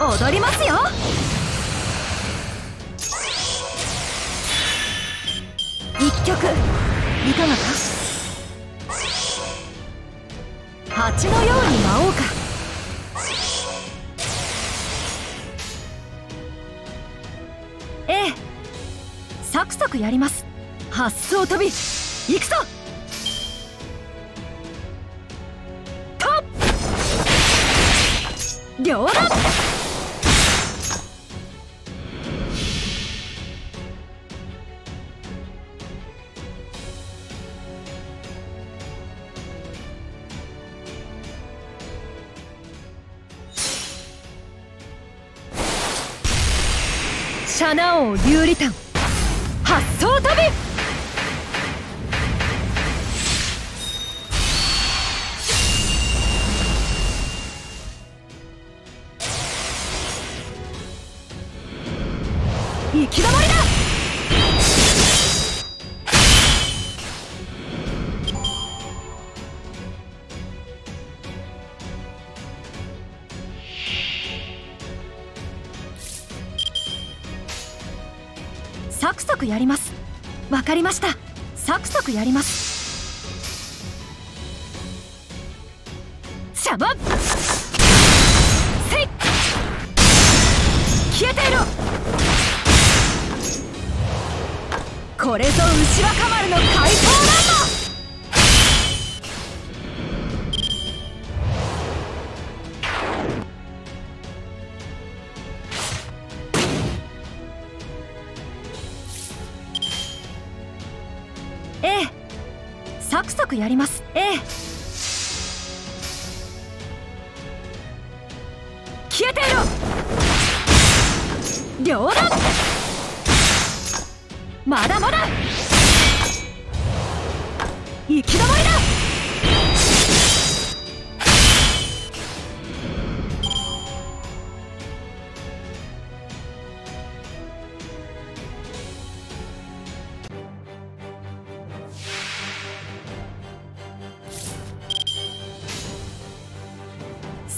踊りますよ。一曲いかがか？蜂のように舞おうか。ええ。サクサクやります。発想飛び行くぞ。とっ！両断！シャナ王竜リタン。発想飛び行き止まりだ。サクサクやります。わかりました。サクサクやります。シャボン。せい。消えていろこれぞ牛若丸の解放だ。サクサクやります。ええ。消えていろ両断。まだまだ。行き止まりだ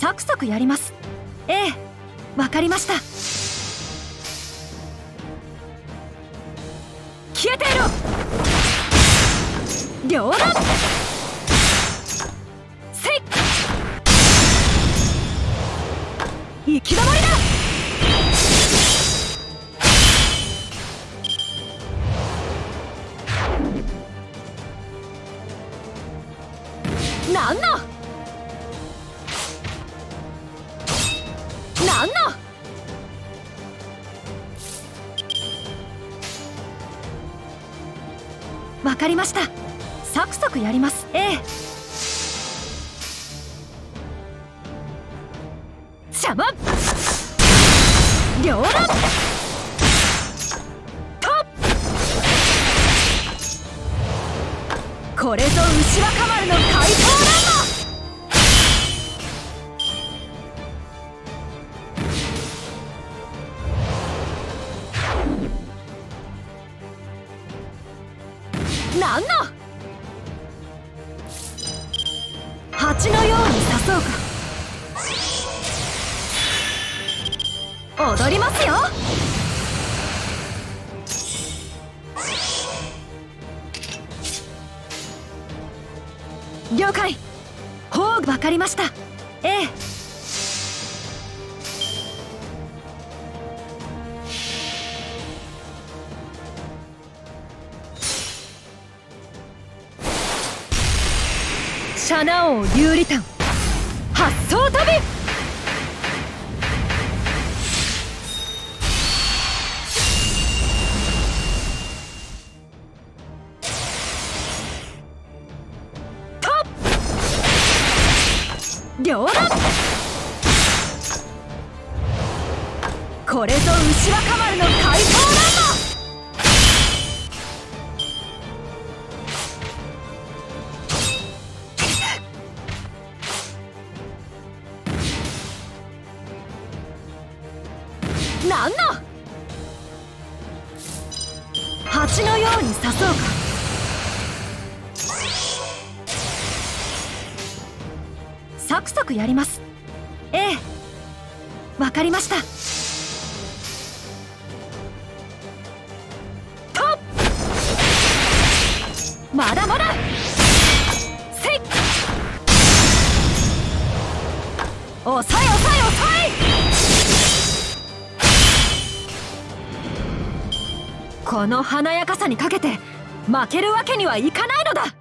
サクサクやります。ええわかりました。消えていろ両断。せい行き止まりだ。なんの？わかりました。サクサクやります。ええ。シャバッ両断と。っこれぞ牛若丸の怪盗ランドなんの？蜂のように誘うか。踊りますよ。了解。ほうわかりました。ええ。シャナ王竜リタン発想飛びとっ。両断これぞ牛若丸の。なんの？蜂のように誘うか。サクサクやります。ええ。わかりました。とまだまだ。せい。抑えこの華やかさにかけて負けるわけにはいかないのだ。